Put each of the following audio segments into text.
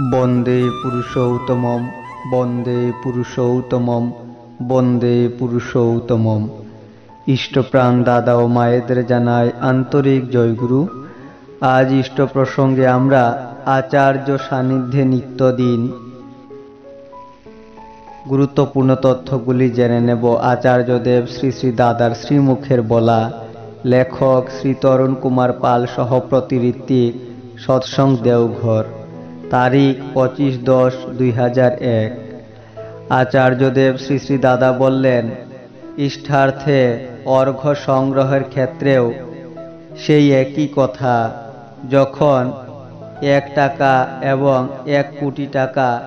বন্দে পুরুষোত্তমম বন্দে পুরুষোত্তমম বন্দে পুরুষোত্তমম। ইষ্টপ্রাণ দাদা ও মায়েদের জানায় আন্তরিক জয়গুরু। আজ ইষ্ট প্রসঙ্গে আমরা আচার্য সান্নিধ্যে নিত্যদিন গুরুত্বপূর্ণ তথ্যগুলি জেনে নেব আচার্যদেব শ্রী শ্রী দাদার শ্রীমুখের বলা। লেখক শ্রী তরুণ কুমার পাল সহ প্রতিঋত্বিক সৎসং দেওঘর। তারিখ পঁচিশ দশ দুই হাজার এক। আচার্যদেব শ্রী শ্রী দাদা বললেন ইষ্ঠার্থে অর্ঘ্য সংগ্রহের ক্ষেত্রেও সেই একই কথা। যখন এক টাকা এবং এক কোটি টাকা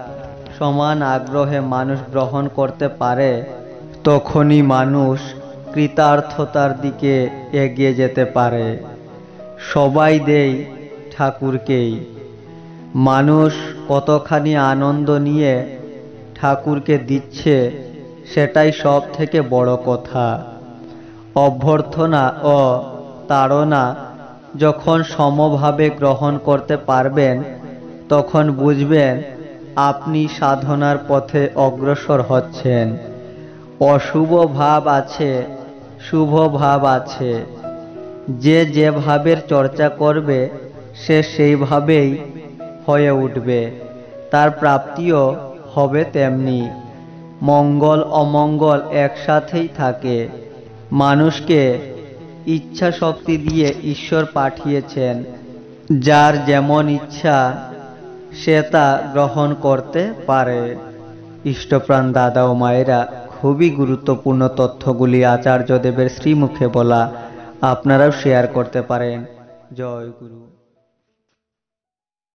সমান আগ্রহে মানুষ গ্রহণ করতে পারে, তখনই মানুষ কৃতার্থতার দিকে এগিয়ে যেতে পারে। সবাই দেই ঠাকুরকেই। মানুষ কতখানি আনন্দ নিয়ে ঠাকুরকে দিচ্ছে, সেটাই সব থেকে বড় কথা। অভ্যর্থনা ও তাড়না যখন সমভাবে গ্রহণ করতে পারবেন, তখন বুঝবেন আপনি সাধনার পথে অগ্রসর হচ্ছেন। অশুভ ভাব আছে, শুভ ভাব আছে। যে যে ভাবের চর্চা করবে, সে সেইভাবেই হয়ে উঠবে। তার প্রাপ্তিও হবে তেমনি। মঙ্গল, অমঙ্গল একসাথেই থাকে। মানুষকে ইচ্ছা শক্তি দিয়ে ঈশ্বর পাঠিয়েছেন। যার যেমন ইচ্ছা, সে তা গ্রহণ করতে পারে। ইষ্টপ্রাণ দাদা ও মায়েরা, খুবই গুরুত্বপূর্ণ তথ্যগুলি আচার্যদেবের শ্রীমুখে বলা আপনারাও শেয়ার করতে পারেন। জয় গুরু।